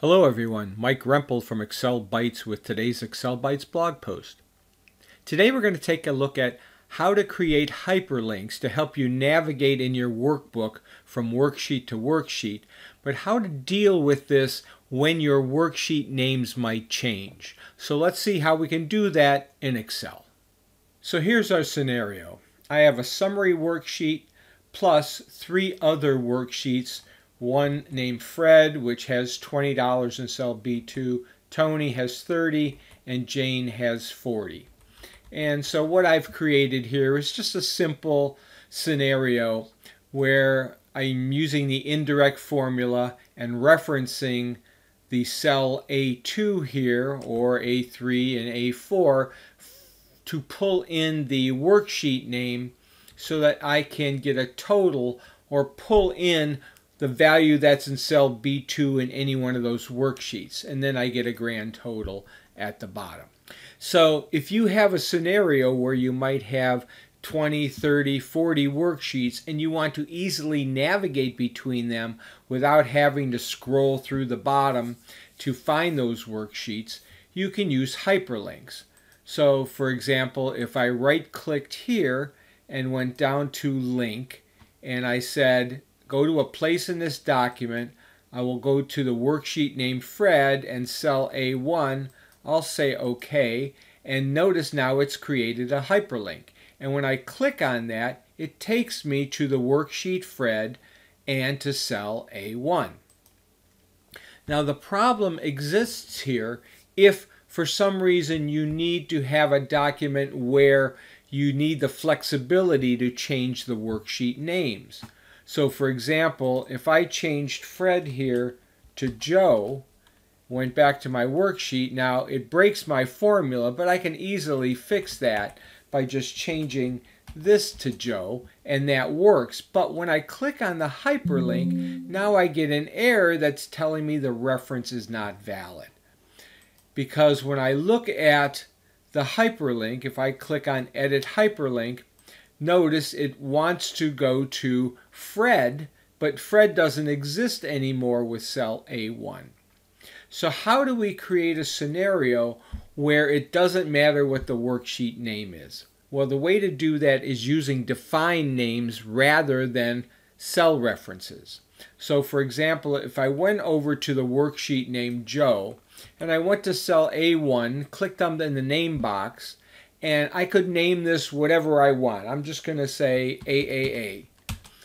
Hello everyone, Mike Rempel from Excel Bytes with today's Excel Bytes blog post. Today we're going to take a look at how to create hyperlinks to help you navigate in your workbook from worksheet to worksheet, but how to deal with this when your worksheet names might change. So let's see how we can do that in Excel. So here's our scenario. I have a summary worksheet plus three other worksheets one named Fred, which has $20 in cell B2, Tony has 30, and Jane has 40. And so what I've created here is just a simple scenario where I'm using the indirect formula and referencing the cell A2 here, or A3 and A4, to pull in the worksheet name so that I can get a total or pull in the value that's in cell B2 in any one of those worksheets. And then I get a grand total at the bottom. So if you have a scenario where you might have 20, 30, 40 worksheets and you want to easily navigate between them without having to scroll through the bottom to find those worksheets, you can use hyperlinks. So for example, if I right clicked here and went down to link and I said go to a place in this document. I will go to the worksheet named Fred and cell A1. I'll say OK. And notice now it's created a hyperlink. And when I click on that, it takes me to the worksheet Fred and to cell A1. Now the problem exists here if for some reason you need to have a document where you need the flexibility to change the worksheet names. So for example, if I changed Fred here to Joe, went back to my worksheet, now it breaks my formula, but I can easily fix that by just changing this to Joe, and that works. But when I click on the hyperlink, now I get an error that's telling me the reference is not valid. Because when I look at the hyperlink, if I click on Edit Hyperlink, notice it wants to go to Fred, but Fred doesn't exist anymore with cell A1. So how do we create a scenario where it doesn't matter what the worksheet name is? Well, the way to do that is using define names rather than cell references. So for example, if I went over to the worksheet named Joe, and I went to cell A1, clicked on the name box, and I could name this whatever I want. I'm just going to say AAA.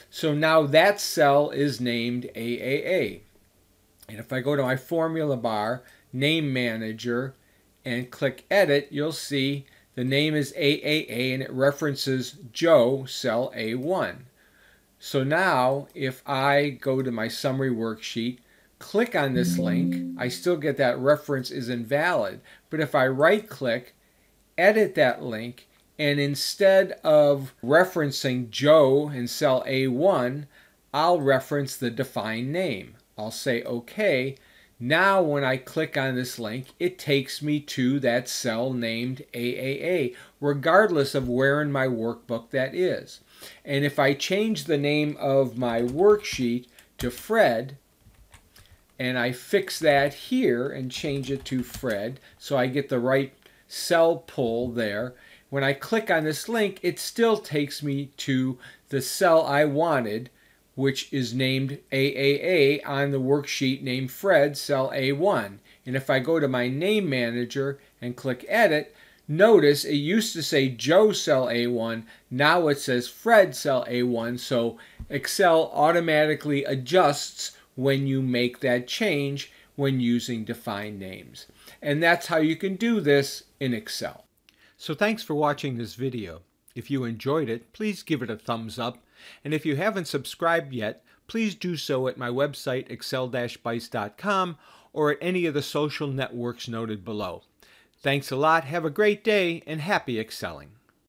So now that cell is named AAA. And if I go to my formula bar, name manager, and click edit, you'll see the name is AAA and it references Joe cell A1. So now if I go to my summary worksheet, click on this link, I still get that reference is invalid. But if I right click, edit that link and instead of referencing Joe in cell A1, I'll reference the defined name. I'll say OK. Now when I click on this link, it takes me to that cell named AAA, regardless of where in my workbook that is. And if I change the name of my worksheet to Fred, and I fix that here and change it to Fred, so I get the right cell pull there. When I click on this link, it still takes me to the cell I wanted, which is named AAA on the worksheet named Fred, cell A1. And if I go to my name manager and click edit, notice it used to say Joe cell A1, now it says Fred cell A1, so Excel automatically adjusts when you make that change when using defined names. And that's how you can do this in Excel. So thanks for watching this video. If you enjoyed it, please give it a thumbs up. And if you haven't subscribed yet, please do so at my website, excel-bytes.com, or at any of the social networks noted below. Thanks a lot, have a great day, and happy excelling.